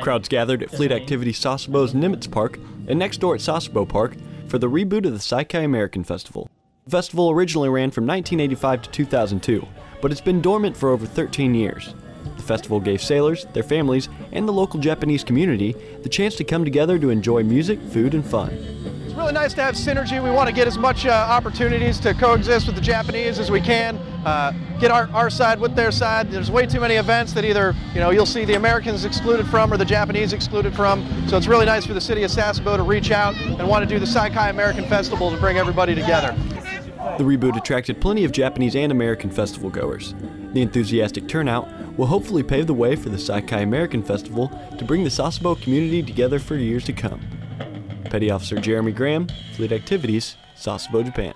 Crowds gathered at Fleet Activity Sasebo's Nimitz Park and next door at Sasebo Park for the reboot of the Saikai American Festival. The festival originally ran from 1985 to 2002, but it's been dormant for over 13 years. The festival gave sailors, their families, and the local Japanese community the chance to come together to enjoy music, food, and fun. It's really nice to have synergy. We want to get as much uh, opportunities to coexist with the Japanese as we can. Uh, get our, our side with their side. There's way too many events that either you know you'll see the Americans excluded from or the Japanese excluded from. So it's really nice for the city of Sasebo to reach out and want to do the Saikai American Festival to bring everybody together. The reboot attracted plenty of Japanese and American festival goers. The enthusiastic turnout will hopefully pave the way for the Saikai American Festival to bring the Sasebo community together for years to come. Petty Officer Jeremy Graham, Fleet Activities, Sasebo, Japan.